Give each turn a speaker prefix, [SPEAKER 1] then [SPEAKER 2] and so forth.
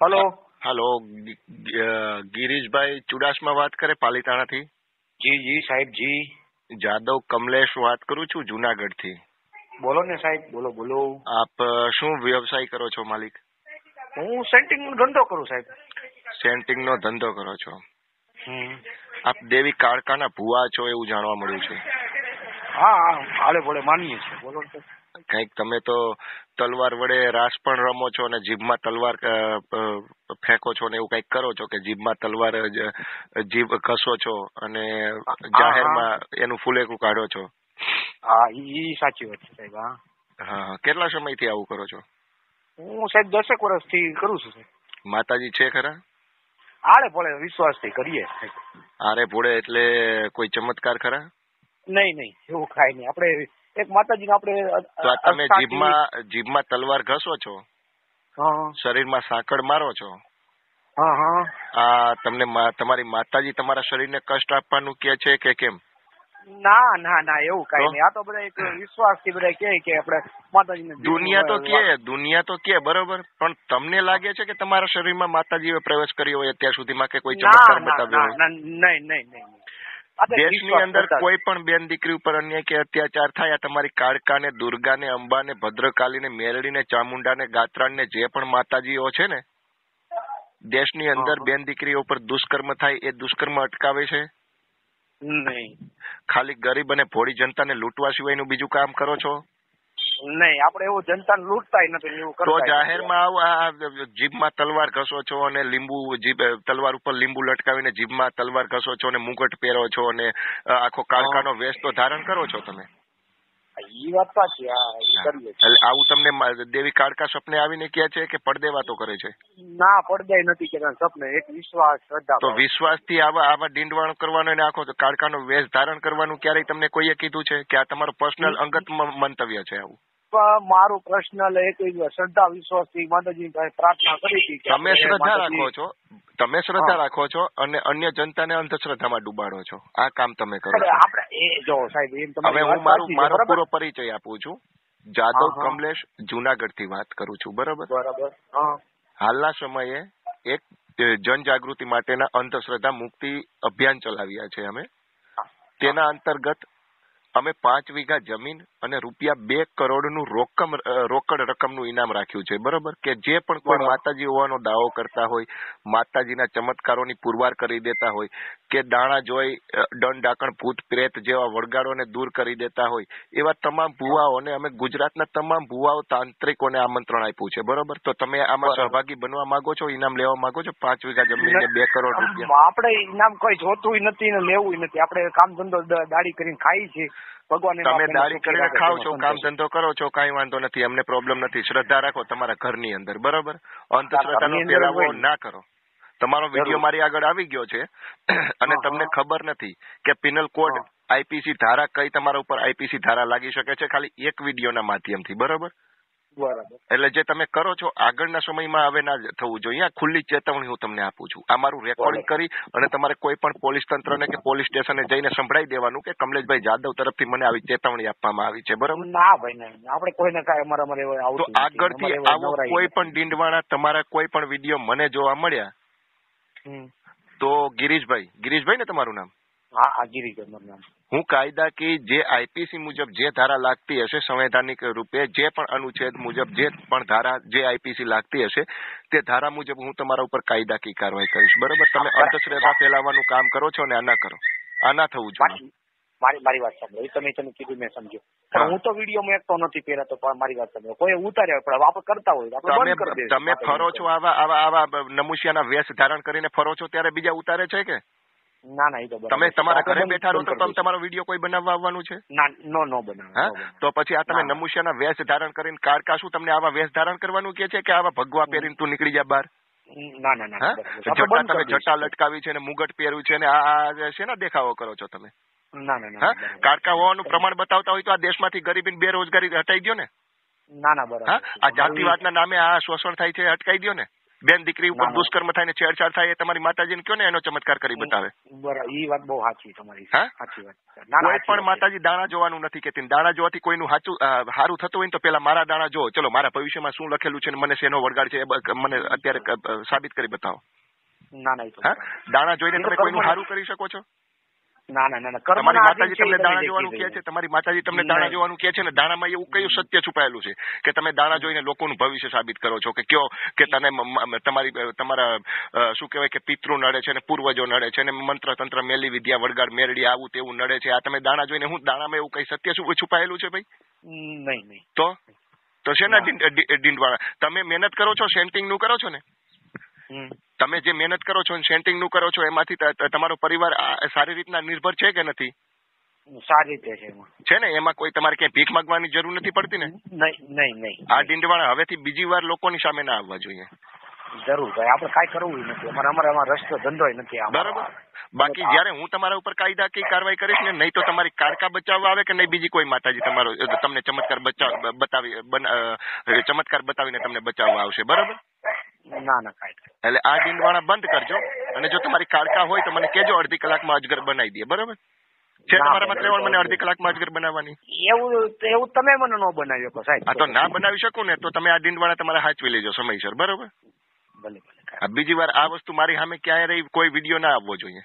[SPEAKER 1] Hello
[SPEAKER 2] hello Girishbhai Chudasama વાત કરે પાલીતાણાથી?
[SPEAKER 1] જી જી સાહેબ જી.
[SPEAKER 2] જાદવ કમલેશ વાત કરું છું જુનાગઢથી
[SPEAKER 1] બોલો ને સાહેબ બોલો બોલો.
[SPEAKER 2] આપ શું વ્યવસાય કરો છો માલિક?
[SPEAKER 1] હું સેન્ટિંગ નો ધંધો કરું સાહેબ.
[SPEAKER 2] સેન્ટિંગ નો ધંધો કરો છો. આપ દેવી કાળકાના ભુવા છો એવું જાણવા મળ્યું છે.
[SPEAKER 1] હા હા હાલે ભોળે માનીએ છીએ. બોલો સાહેબ.
[SPEAKER 2] કંઈક તમે તો તલવાર વડે રાસ પણ રમો છો અને જીભમાં તલવાર ફેંકો છો ને એવું કંઈક કરો છો કે જીભમાં તલવાર જીભ ઘસો છો અને જાહેરમાં એનું ફૂલેકું કાઢો છો?
[SPEAKER 1] હા ઈ ઈ સાચી વાત છે સાહેબ હા.
[SPEAKER 2] હા કેટલા સમયથી આવું કરો છો?
[SPEAKER 1] હું સાહેબ દસેક વર્ષથી કરું છું સાહેબ.
[SPEAKER 2] માતાજી છે ખરા?
[SPEAKER 1] આરે ભોળે વિશ્વાસથી કરીએ
[SPEAKER 2] આરે ભોળે એટલે કોઈ ચમત્કાર ખરા?
[SPEAKER 1] નહીં નહીં. એવું કાંઈ નહીં. આપણે એક માતાજી આપણે
[SPEAKER 2] તમે જીભમાં જીભમાં તલવાર ઘસો છો? શરીરમાં સાંકળ મારો છો? આ તમને તમારી માતાજી તમારા શરીરને કષ્ટ આપવાનું કે છે કે કેમ?
[SPEAKER 1] ના ના ના એવું કઈ? નહીં. આ તો બધા એક વિશ્વાસથી બધા કે કે આપણે માતાજીને
[SPEAKER 2] દુનિયા તો કે દુનિયા તો કે બરોબર? પણ તમને લાગે છે કે તમારા શરીરમાં માતાજીએ પ્રવેશ કર્યો હોય અત્યાર સુધીમાં કે કોઈ ચમત્કાર બતાવ્યો હોય?
[SPEAKER 1] નહીં નહીં નહીં
[SPEAKER 2] દેશની અંદર. કોઈ પણ બેન દીકરી ઉપર અન્યાય કે અત્યાચાર થાય આ તમારી કાળકાને દુર્ગાને અંબાને ભદ્રકાલીને મેરડીને ચામુંડાને ગાત્રાને જે પણ માતાજીઓ છે ને દેશની અંદર બેન દીકરીઓ ઉપર દુષ્કર્મ થાય એ દુષ્કર્મ અટકાવે છે?
[SPEAKER 1] નહીં.
[SPEAKER 2] ખાલી ગરીબ અને ભોળી જનતાને લૂંટવા સિવાયનું બીજું કામ કરો છો?
[SPEAKER 1] નહીં આપણે એવું જનતાને લૂંટતાય નથી એવું
[SPEAKER 2] તો. જાહેરમાં આવો જીભમાં તલવાર ઘસો છો અને લીંબુ જીભ તલવાર ઉપર લીંબુ લટકાવીને જીભમાં તલવાર ઘસો છો અને મુગટ પહેરો છો અને આખો કાળકાનો વેશ તો ધારણ કરો છો તમે?
[SPEAKER 1] વાત સાચી હા.
[SPEAKER 2] એટલે આવું તમને દેવી કાળકા સપને આવીને કહે છે કે પડદે વાતો કરે છે?
[SPEAKER 1] ના પડદે નથી કે સપને એક વિશ્વાસ શ્રદ્ધા.
[SPEAKER 2] તો વિશ્વાસથી આવા આવા ડીંડવાણ કરવાનો અને આખો કાળકાનો વેશ ધારણ કરવાનું ક્યારેય તમને કોઈએ કીધું છે? કે આ તમારું પર્સનલ અંગત મંતવ્ય છે આવું?
[SPEAKER 1] મારું પ્રશ્ન એક જ શ્રદ્ધા વિશ્વાસથી માતાજી પ્રાર્થના કરી હતી
[SPEAKER 2] તમે શ્રદ્ધા રાખો છો. તમે શ્રદ્ધા રાખો છો અને અન્ય જનતાને અંધશ્રદ્ધામાં ડૂબાડો છો. આ કામ તમે કરો
[SPEAKER 1] આપણે
[SPEAKER 2] છો.
[SPEAKER 1] આપણે એ જો સાહેબ એમ
[SPEAKER 2] હવે હું મારું મારો પૂરો પરિચય આપું છું. જાદવ. કમલેશ જુનાગઢથી વાત કરું છું બરોબર?
[SPEAKER 1] બરાબર
[SPEAKER 2] હાલના સમયે એક જનજાગૃતિ માટેના અંધશ્રદ્ધા મુક્તિ અભિયાન ચલાવ્યા છે અમે. તેના અંતર્ગત અમે પાંચ વીઘા જમીન અને રૂપિયા બે કરોડનું રોકમ રોકડ રકમનું ઇનામ રાખ્યું છે. બરોબર? કે જે પણ કોઈ. માતાજી હોવાનો દાવો કરતા હોય માતાજીના ચમત્કારોની પુરવાર કરી દેતા હોય કે દાણા જોઈ દંડ ડાકણ ભૂત પ્રેત જેવા વળગાડોને દૂર કરી દેતા હોય એવા તમામ ભુવાઓને અમે ગુજરાતના તમામ ભુવાઓ તાંત્રિકોને આમંત્રણ આપ્યું છે. બરોબર? તો તમે આમાં સહભાગી બનવા માંગો છો ઇનામ લેવા માંગો છો? પાંચ વીઘા જમીન ને બે કરોડ રૂપિયા.
[SPEAKER 1] આપણે ઇનામ કોઈ જોતું નથી ને લેવું નથી. આપણે કામ ધંધો દાડી કરીને ખાઈ છીએ. ભગવાન
[SPEAKER 2] તમે દાડી કરીને ખાવ છો કામ ધંધો કરો છો કઈ વાંધો નથી અમને પ્રોબ્લેમ નથી. શ્રદ્ધા રાખો તમારા ઘરની અંદર બરોબર? અંધશ્રદ્ધાનો ફેલાવો
[SPEAKER 1] ના.
[SPEAKER 2] કરો. તમારો વીડિયો મારી આગળ આવી ગયો છે અને તમને ખબર નથી કે પિનલ કોડ આઈપીસી ધારા કઈ તમારા ઉપર આઈપીસી ધારા લાગી શકે છે ખાલી એક વિડીયોના માધ્યમથી બરોબર?
[SPEAKER 1] બરાબર.
[SPEAKER 2] એટલે જે તમે કરો છો આગળના સમયમાં હવે ના થવું જોઈએ. આ ખુલ્લી ચેતવણી હું તમને આપું છું. આ મારું રેકોર્ડિંગ કરી અને તમારે કોઈ પણ પોલીસ તંત્રને કે પોલીસ સ્ટેશને જઈને સંભળાઈ દેવાનું કે કમલેશભાઈ જાદવ તરફથી મને આવી ચેતવણી આપવામાં આવી છે બરોબર?
[SPEAKER 1] ના ભાઈ નહીં આપણે કોઈને કાંઈ અમારા મારે
[SPEAKER 2] તો આગળથી આવો કોઈ પણ ડીંડવાણા તમારા કોઈ પણ વીડિયો મને જોવા મળ્યા. તો ગિરીશભાઈ. ગિરીશભાઈ ને તમારું નામ?
[SPEAKER 1] હા હા ગિરિજન મારું નામ.
[SPEAKER 2] હું કાયદા કે જે આઈપીસી મુજબ જે ધારા લાગતી હશે સંવૈધાનિક રૂપે જે પણ અનુચ્છેદ મુજબ જે પણ ધારા જે આઈપીસી લાગતી હશે તે ધારા મુજબ હું તમારા ઉપર કાયદાકીય કાર્યવાહી કરીશ. બરોબર? તમે અંધશ્રદ્ધા ફેલાવવાનું કામ કરો છો આ ના કરો. આ ના થવું જોઈએ.
[SPEAKER 1] મારી મારી વાત સાંભળો. તમે તમે કીધું મેં સમજ્યો. પણ હું. તો વિડીયોમાં એકતો નથી પહેરાતો પણ મારી વાત સાંભળો. કોઈ ઉતાર્યા પણ આપણે કરતા હોય આપણે કરી
[SPEAKER 2] તમે ફરો છો આવા આવા આવા નમુશિયાના વેશ ધારણ કરીને ફરો છો ત્યારે બીજા ઉતારે છે કે?
[SPEAKER 1] ના ના એ તો
[SPEAKER 2] તમે તમારા ઘરે બેઠા રહો તો તમે તમારો વીડિયો કોઈ બનાવવા આવવાનું છે?
[SPEAKER 1] ના નો નો બનાવે
[SPEAKER 2] હા?
[SPEAKER 1] નો બનાવે.
[SPEAKER 2] તો પછી આ તમે. નમુશિયાના વેશ ધારણ કરીને કારકા શું તમને આવા વેશ ધારણ કરવાનું કે છે કે આવા ભગવા પહેરીને તું નીકળી જા બહાર?
[SPEAKER 1] ના ના ના
[SPEAKER 2] જટા તમે જટા લટકાવી છે ને મુગટ પહેર્યું છે ને આ શેના દેખાવો કરો છો તમે.
[SPEAKER 1] ના ના ના
[SPEAKER 2] કારકા હોવાનું પ્રમાણ બતાવતા હોય તો આ દેશમાંથી ગરીબી ને બેરોજગારી હટાઈ દો ને.
[SPEAKER 1] ના ના બરાબર.
[SPEAKER 2] આ જાતિવાદના નામે આ શોષણ થાય છે અટકાઈ દો ને. બેન દીકરી ઉપર. દુષ્કર્મ થાય ને છેડછાડ થાય એ તમારી માતાજીને કયો ને એનો ચમત્કાર કરી બતાવે?
[SPEAKER 1] બરાબર ઈ વાત બહુ સાચી તમારી. સાચી વાત.
[SPEAKER 2] કોઈ પણ માતાજી દાણા જોવાનું નથી કેતી દાણા જોવાથી કોઈનું સાચું સારું થતું હોય ને તો પેલા મારા દાણા જો ચલો મારા ભવિષ્યમાં શું લખેલું છે ને મને શેનો વળગાડ છે એ મને અત્યારે સાબિત કરી બતાવો.
[SPEAKER 1] ના ના.
[SPEAKER 2] દાણા જોઈને તમે કોઈનું સારું કરી શકો છો?
[SPEAKER 1] ના ના ના ના.
[SPEAKER 2] તમારી માતાજી તમને દાણા જોવાનું કહે છે? તમારી માતાજી તમને દાણા જોવાનું કહે છે ને દાણામાં એવું કયું સત્ય છુપાયેલું છે કે તમે દાણા જોઈને લોકોનું ભવિષ્ય સાબિત કરો છો? કે કયો કે તને તમારી તમારા શું કહેવાય કે પિતૃ નડે છે ને પૂર્વજો નડે છે ને મંત્ર તંત્ર મેલી વિદ્યા વડગાડ મેરડી આવું તેવું નડે છે? આ તમે દાણા જોઈને હું દાણામાં એવું કઈ સત્ય છુપાયેલું છે ભાઈ?
[SPEAKER 1] નહીં નહીં.
[SPEAKER 2] તો? તો શેના
[SPEAKER 1] ને.
[SPEAKER 2] ડીંડ- ડીંડવાળા તમે મહેનત કરો છો સેન્ટિંગનું કરો છો ને. તમે જે મહેનત કરો છો સેન્ટિંગનું કરો છો એમાંથી તમારો પરિવાર સારી રીતના નિર્ભર છે કે નથી?
[SPEAKER 1] સારી રીતે છે એમાં.
[SPEAKER 2] છે ને? એમાં કોઈ તમારે ક્યાંય ભીખ માંગવાની જરૂર નથી પડતી ને?
[SPEAKER 1] નહીં નહીં નહીં.
[SPEAKER 2] આ ડીંડવાળા હવેથી બીજી વાર લોકોની સામે ના આવવા જોઈએ.
[SPEAKER 1] જરૂર ભાઈ. આપણે કાંઈ કરવું નથી. અમારે અમારે અમારો રસ્તો ધંધો નથી
[SPEAKER 2] બરાબર. બાકી જયારે હું તમારા ઉપર કાયદા કઈ કાર્યવાહી કરીશ ને નહીં તો તમારી કારકા બચાવવા આવે કે નહીં? બીજી કોઈ માતાજી તમારો તમને ચમત્કાર બચાવ બતાવી ચમત્કાર બતાવીને તમને બચાવવા આવશે. બરાબર?
[SPEAKER 1] ના ના કાંઈ.
[SPEAKER 2] એટલે આ ડીંડવાણા બંધ કરજો. અને જો તમારી કાળકા હોય તો મને કેજો અડધી કલાકમાં અજગર બનાવી દે બરાબર? છે
[SPEAKER 1] તમારા
[SPEAKER 2] મતલબ મને અડધી કલાકમાં અજગર બનાવવાની?
[SPEAKER 1] એવું એવું તમે મને ન બનાવી શકો સાહેબ.
[SPEAKER 2] આ તો ના બનાવી શકું ને તો તમે આ ડીંડવાળા તમારા હાચવી લેજો સમયસર બરાબર?
[SPEAKER 1] ભલે ભલે.
[SPEAKER 2] બીજી વાર આ વસ્તુ મારી સામે ક્યાંય રહી કોઈ વીડિયો ના આવવો જોઈએ.